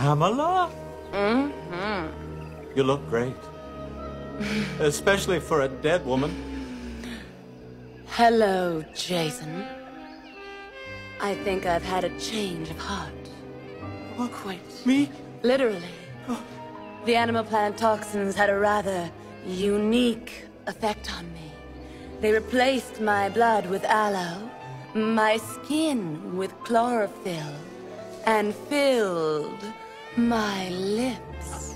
Pamela? Mm-hmm. You look great. Especially for a dead woman. Hello, Jason. I think I've had a change of heart. What? Quite Me? literally. The animal plant toxins had a rather unique effect on me. They replaced my blood with aloe, my skin with chlorophyll, and filled my lips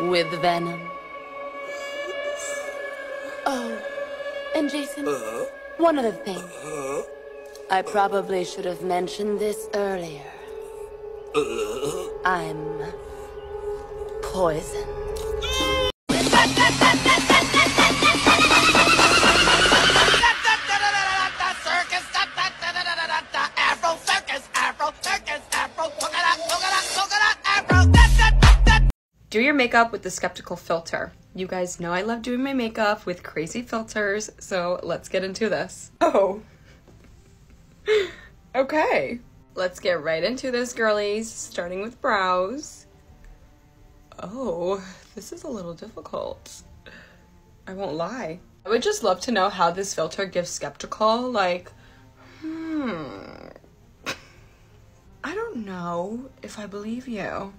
with venom. Oh, and Jason, one other thing. I probably should have mentioned this earlier. I'm poison. Do your makeup with the skeptical filter. You guys know I love doing my makeup with crazy filters, so let's get into this. Oh. okay. Let's get right into this, girlies, starting with brows. Oh, this is a little difficult. I won't lie. I would just love to know how this filter gives skeptical. Like, hmm. I don't know if I believe you.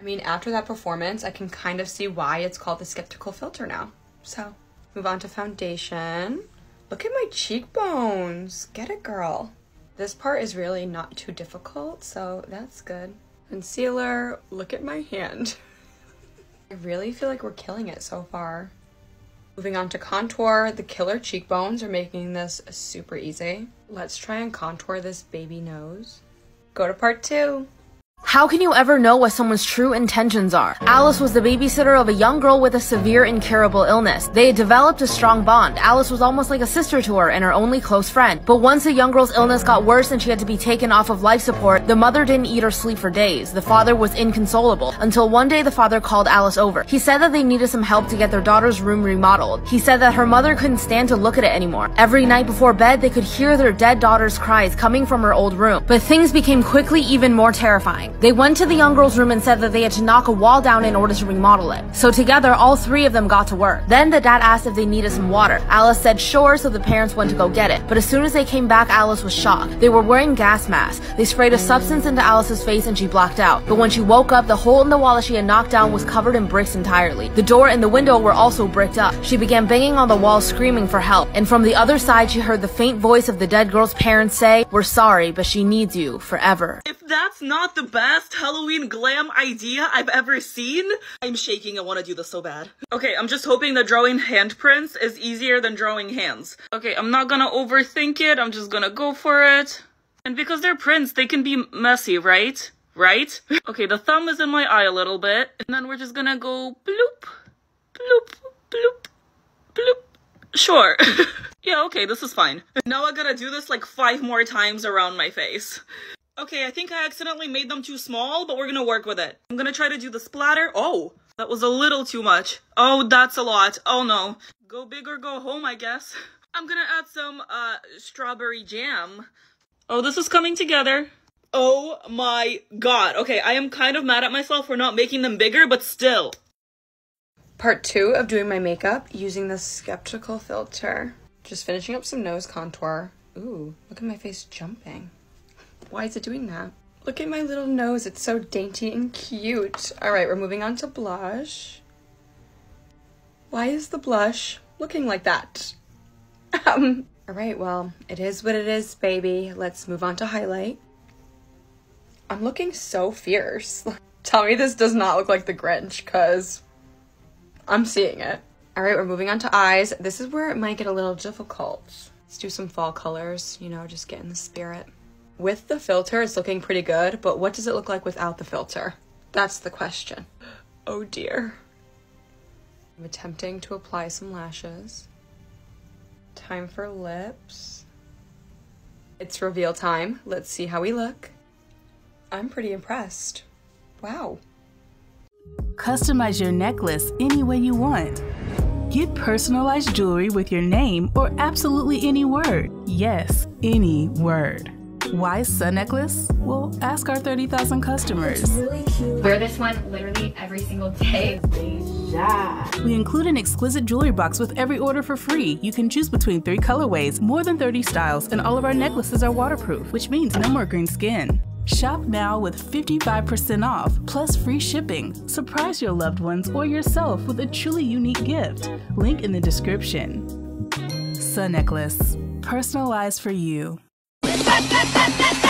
I mean, after that performance, I can kind of see why it's called the skeptical filter now. So, move on to foundation. Look at my cheekbones. Get it, girl. This part is really not too difficult, so that's good. Concealer, look at my hand. I really feel like we're killing it so far. Moving on to contour, the killer cheekbones are making this super easy. Let's try and contour this baby nose. Go to part two. How can you ever know what someone's true intentions are? Alice was the babysitter of a young girl with a severe incurable illness. They had developed a strong bond. Alice was almost like a sister to her and her only close friend. But once the young girl's illness got worse and she had to be taken off of life support, the mother didn't eat or sleep for days. The father was inconsolable until one day the father called Alice over. He said that they needed some help to get their daughter's room remodeled. He said that her mother couldn't stand to look at it anymore. Every night before bed, they could hear their dead daughter's cries coming from her old room. But things became quickly even more terrifying. They went to the young girl's room and said that they had to knock a wall down in order to remodel it. So together, all three of them got to work. Then the dad asked if they needed some water. Alice said sure, so the parents went to go get it. But as soon as they came back, Alice was shocked. They were wearing gas masks. They sprayed a substance into Alice's face and she blacked out. But when she woke up, the hole in the wall that she had knocked down was covered in bricks entirely. The door and the window were also bricked up. She began banging on the wall, screaming for help. And from the other side, she heard the faint voice of the dead girl's parents say, We're sorry, but she needs you forever. If that's not the best Halloween glam idea I've ever seen, I'm shaking. I want to do this so bad. Okay, I'm just hoping that drawing handprints is easier than drawing hands. Okay, I'm not gonna overthink it. I'm just gonna go for it. And because they're prints, they can be messy, right? Right? Okay, the thumb is in my eye a little bit. And then we're just gonna go bloop, bloop, bloop, bloop. Sure. yeah, okay, this is fine. Now I gotta do this like five more times around my face. Okay, I think I accidentally made them too small, but we're gonna work with it. I'm gonna try to do the splatter. Oh, that was a little too much. Oh, that's a lot. Oh no. Go big or go home, I guess. I'm gonna add some, uh, strawberry jam. Oh, this is coming together. Oh my god. Okay, I am kind of mad at myself for not making them bigger, but still. Part two of doing my makeup using the skeptical filter. Just finishing up some nose contour. Ooh, look at my face jumping. Why is it doing that? Look at my little nose. It's so dainty and cute. All right, we're moving on to blush. Why is the blush looking like that? Um, all right, well, it is what it is, baby. Let's move on to highlight. I'm looking so fierce. Tell me this does not look like the Grinch, because I'm seeing it. All right, we're moving on to eyes. This is where it might get a little difficult. Let's do some fall colors, you know, just get in the spirit. With the filter, it's looking pretty good, but what does it look like without the filter? That's the question. Oh dear. I'm attempting to apply some lashes. Time for lips. It's reveal time. Let's see how we look. I'm pretty impressed. Wow. Customize your necklace any way you want. Get personalized jewelry with your name or absolutely any word. Yes, any word. Why Sun Necklace? Well, ask our 30,000 customers. Really cute. Wear this one literally every single day. We include an exquisite jewelry box with every order for free. You can choose between three colorways, more than 30 styles, and all of our necklaces are waterproof, which means no more green skin. Shop now with 55% off, plus free shipping. Surprise your loved ones or yourself with a truly unique gift. Link in the description. Sun Necklace, personalized for you. ¡Tan, tan, tan!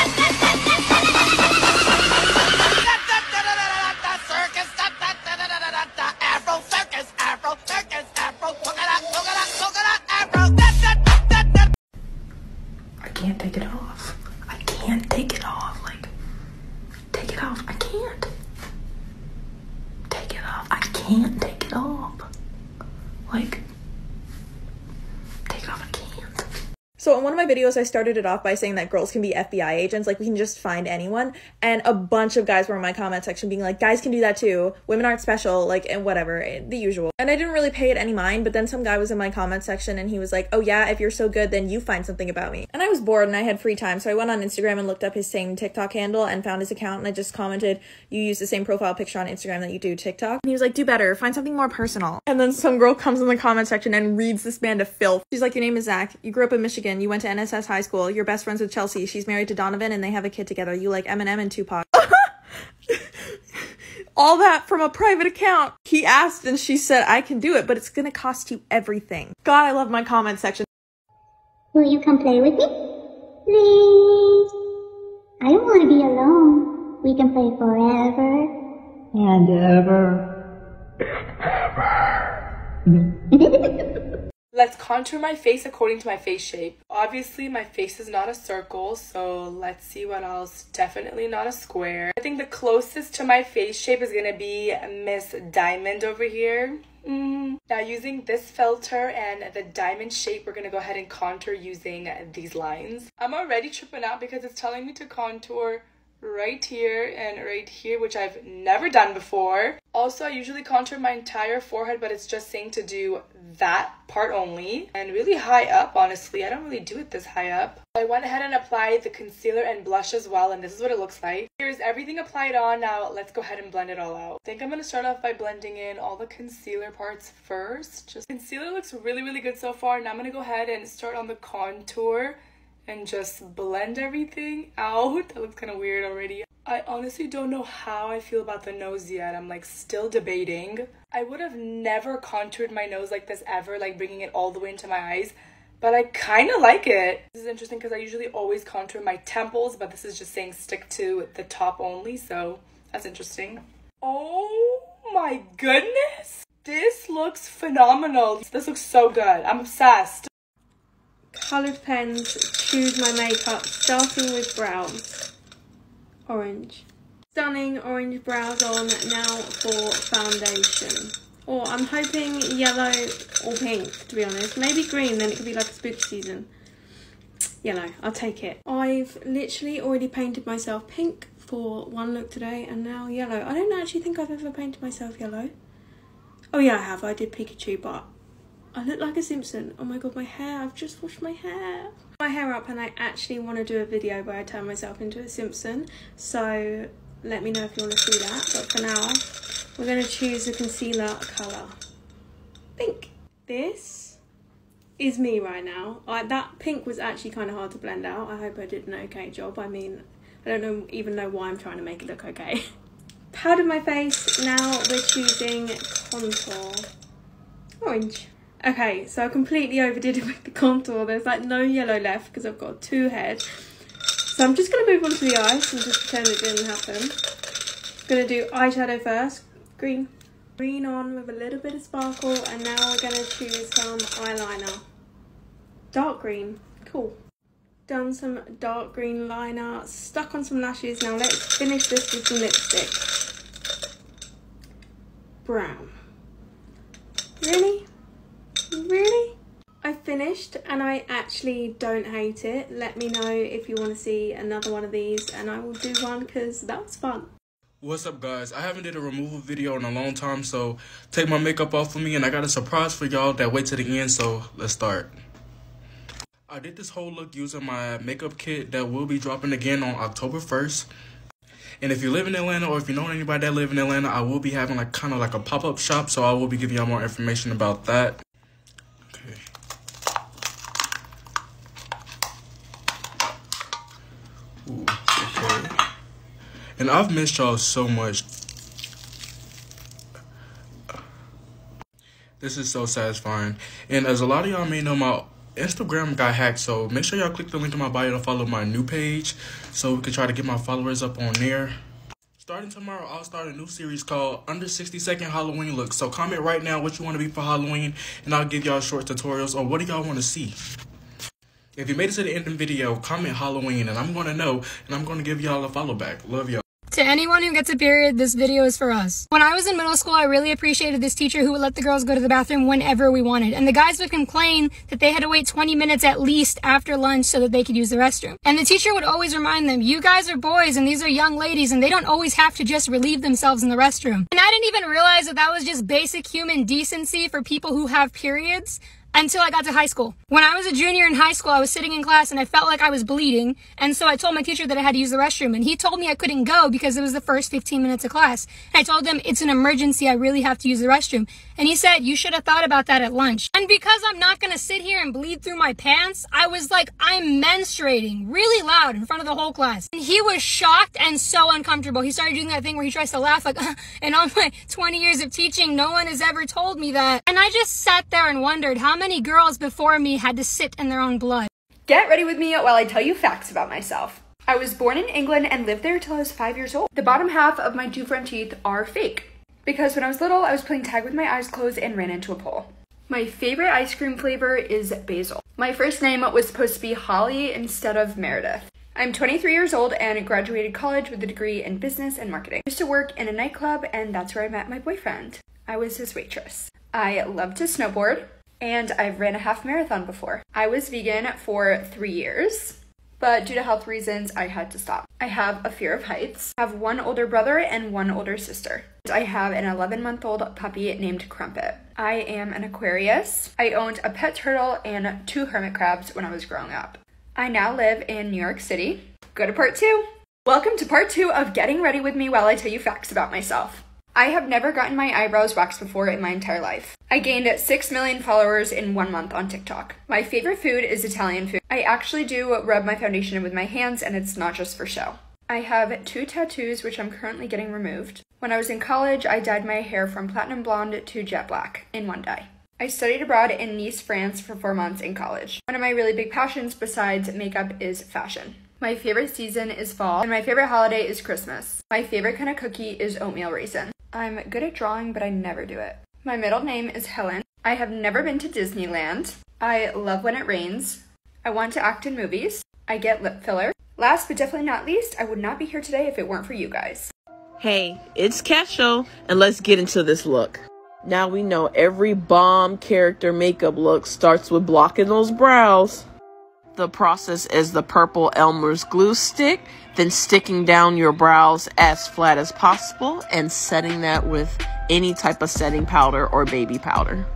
Videos, I started it off by saying that girls can be FBI agents, like we can just find anyone, and a bunch of guys were in my comment section being like, "Guys can do that too. Women aren't special, like and whatever, eh, the usual." And I didn't really pay it any mind, but then some guy was in my comment section and he was like, "Oh yeah, if you're so good, then you find something about me." And I was bored and I had free time, so I went on Instagram and looked up his same TikTok handle and found his account, and I just commented, "You use the same profile picture on Instagram that you do TikTok." And he was like, "Do better. Find something more personal." And then some girl comes in the comment section and reads this man to filth. She's like, "Your name is Zach. You grew up in Michigan. You went to NSS high school. You're best friends with Chelsea. She's married to Donovan and they have a kid together. You like Eminem and Tupac. All that from a private account. He asked and she said, I can do it, but it's gonna cost you everything. God, I love my comment section. Will you come play with me? Please. I don't want to be alone. We can play forever. And ever. ever. Mm-hmm. Let's contour my face according to my face shape. Obviously, my face is not a circle, so let's see what else. Definitely not a square. I think the closest to my face shape is gonna be Miss Diamond over here. Mm. Now, using this filter and the diamond shape, we're gonna go ahead and contour using these lines. I'm already tripping out because it's telling me to contour right here and right here, which I've never done before. Also, I usually contour my entire forehead, but it's just saying to do that part only and really high up, honestly. I don't really do it this high up. I went ahead and applied the concealer and blush as well, and this is what it looks like. Here's everything applied on. Now, let's go ahead and blend it all out. I think I'm going to start off by blending in all the concealer parts first. Just concealer looks really, really good so far. Now I'm going to go ahead and start on the contour and just blend everything out. That looks kind of weird already. I honestly don't know how I feel about the nose yet. I'm like still debating. I would have never contoured my nose like this ever, like bringing it all the way into my eyes. But I kind of like it. This is interesting because I usually always contour my temples, but this is just saying stick to the top only, so that's interesting. Oh my goodness! This looks phenomenal. This looks so good. I'm obsessed. Coloured pens choose my makeup, starting with brows. Orange. Stunning orange brows on now for foundation. Or I'm hoping yellow or pink, to be honest. Maybe green, then it could be like a spooky season. Yellow, I'll take it. I've literally already painted myself pink for one look today and now yellow. I don't actually think I've ever painted myself yellow. Oh yeah, I have. I did Pikachu, but I look like a Simpson. Oh my god, my hair. I've just washed my hair. My hair up and I actually want to do a video where I turn myself into a Simpson. So let me know if you want to see that. But for now, we're going to choose a concealer colour. Pink. This is me right now. I, that pink was actually kind of hard to blend out. I hope I did an okay job. I mean, I don't know even know why I'm trying to make it look okay. Powdered my face. Now we're choosing contour. Orange. Okay, so I completely overdid it with the contour. There's like no yellow left because I've got two heads. So I'm just going to move on to the eyes and just pretend it didn't happen. Going to do eyeshadow first. Green. Green on with a little bit of sparkle. And now we're going to choose some eyeliner. Dark green. Cool. Done some dark green liner. Stuck on some lashes. Now let's finish this with some lipstick. Brown. Really? Really? I finished and I actually don't hate it. Let me know if you want to see another one of these and I will do one because that was fun. What's up guys? I haven't did a removal video in a long time so take my makeup off of me and I got a surprise for y'all that wait to the end so let's start. I did this whole look using my makeup kit that will be dropping again on October 1st. And if you live in Atlanta or if you know anybody that live in Atlanta, I will be having like kind of like a pop-up shop. So I will be giving y'all more information about that. Okay. Ooh, okay. And I've missed y'all so much. This is so satisfying. And as a lot of y'all may know, my Instagram got hacked, so make sure y'all click the link in my bio to follow my new page so we can try to get my followers up on there. Starting tomorrow, I'll start a new series called Under 60 Second Halloween Looks. So comment right now what you want to be for Halloween, and I'll give y'all short tutorials on what do y'all want to see. If you made it to the end of the video, comment Halloween, and I'm going to know, and I'm going to give y'all a follow back. Love y'all. To anyone who gets a period, this video is for us. When I was in middle school, I really appreciated this teacher who would let the girls go to the bathroom whenever we wanted. And the guys would complain that they had to wait 20 minutes at least after lunch so that they could use the restroom. And the teacher would always remind them, you guys are boys and these are young ladies and they don't always have to just relieve themselves in the restroom. And I didn't even realize that that was just basic human decency for people who have periods until I got to high school. When I was a junior in high school, I was sitting in class and I felt like I was bleeding. And so I told my teacher that I had to use the restroom. And he told me I couldn't go because it was the first 15 minutes of class. And I told him it's an emergency. I really have to use the restroom. And he said, you should have thought about that at lunch. And because I'm not going to sit here and bleed through my pants, I was like, I'm menstruating really loud in front of the whole class. And he was shocked and so uncomfortable. He started doing that thing where he tries to laugh like, and all my 20 years of teaching, no one has ever told me that. And I just sat there and wondered how many girls before me had to sit in their own blood. Get ready with me while I tell you facts about myself. I was born in England and lived there until I was five years old. The bottom half of my two front teeth are fake because when I was little, I was playing tag with my eyes closed and ran into a pole. My favorite ice cream flavor is basil. My first name was supposed to be Holly instead of Meredith. I'm 23 years old and graduated college with a degree in business and marketing. I used to work in a nightclub and that's where I met my boyfriend. I was his waitress. I love to snowboard and I've ran a half marathon before. I was vegan for three years, but due to health reasons, I had to stop. I have a fear of heights. I have one older brother and one older sister. I have an 11 month old puppy named Crumpet. I am an Aquarius. I owned a pet turtle and two hermit crabs when I was growing up. I now live in New York City. Go to part two. Welcome to part two of getting ready with me while I tell you facts about myself. I have never gotten my eyebrows waxed before in my entire life. I gained 6 million followers in one month on TikTok. My favorite food is Italian food. I actually do rub my foundation with my hands and it's not just for show. I have two tattoos which I'm currently getting removed. When I was in college, I dyed my hair from platinum blonde to jet black in one dye. I studied abroad in Nice, France for four months in college. One of my really big passions besides makeup is fashion. My favorite season is fall, and my favorite holiday is Christmas. My favorite kind of cookie is oatmeal raisin. I'm good at drawing, but I never do it. My middle name is Helen. I have never been to Disneyland. I love when it rains. I want to act in movies. I get lip filler. Last but definitely not least, I would not be here today if it weren't for you guys. Hey, it's Casho, and let's get into this look. Now we know every bomb character makeup look starts with blocking those brows. The process is the purple Elmer's glue stick, then sticking down your brows as flat as possible and setting that with any type of setting powder or baby powder.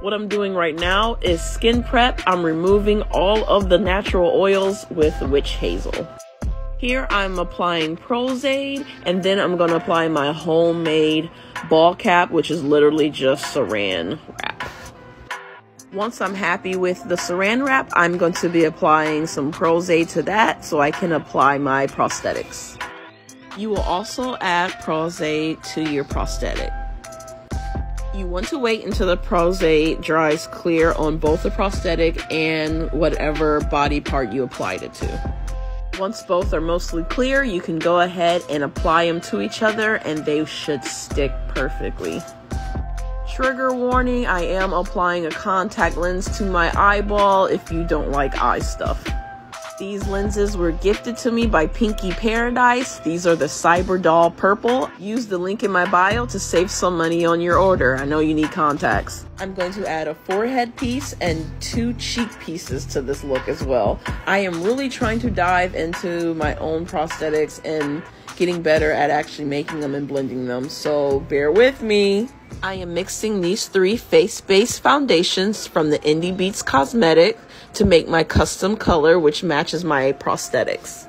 What I'm doing right now is skin prep. I'm removing all of the natural oils with witch hazel. Here I'm applying Pros-Aide and then I'm going to apply my homemade bald cap, which is literally just saran wrap. Once I'm happy with the saran wrap, I'm going to be applying some Pros-Aide to that so I can apply my prosthetics. You will also add Pros-Aide to your prosthetic. You want to wait until the Pros-Aide dries clear on both the prosthetic and whatever body part you applied it to. Once both are mostly clear, you can go ahead and apply them to each other and they should stick perfectly. Trigger warning, I am applying a contact lens to my eyeball if you don't like eye stuff. These lenses were gifted to me by Pinky Paradise. These are the Cyber Doll Purple. Use the link in my bio to save some money on your order. I know you need contacts. I'm going to add a forehead piece and two cheek pieces to this look as well. I am really trying to dive into my own prosthetics and getting better at actually making them and blending them, so bear with me. I am mixing these three face-based foundations from the Indie Beats Cosmetic to make my custom color, which matches my prosthetics.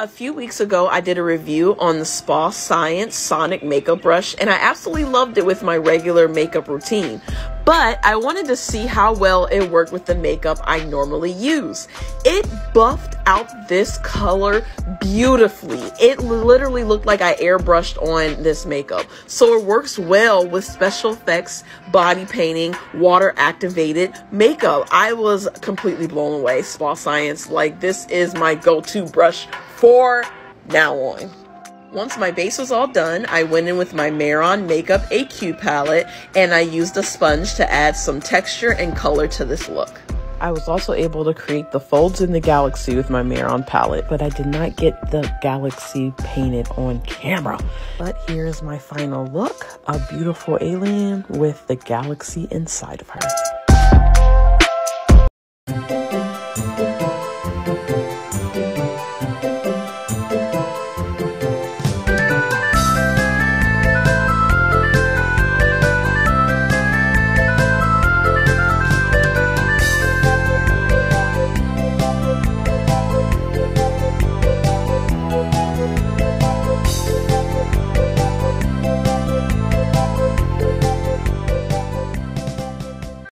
A few weeks ago, I did a review on the Spa Science Sonic Makeup Brush, and I absolutely loved it with my regular makeup routine. But I wanted to see how well it worked with the makeup I normally use. It buffed out this color beautifully. It literally looked like I airbrushed on this makeup. So it works well with special effects, body painting, water activated makeup. I was completely blown away. Spa Science, like this is my go-to brush for now on. Once my base was all done, I went in with my Mehron Makeup AQ palette and I used a sponge to add some texture and color to this look. I was also able to create the folds in the galaxy with my Mehron palette, but I did not get the galaxy painted on camera. But here's my final look, a beautiful alien with the galaxy inside of her.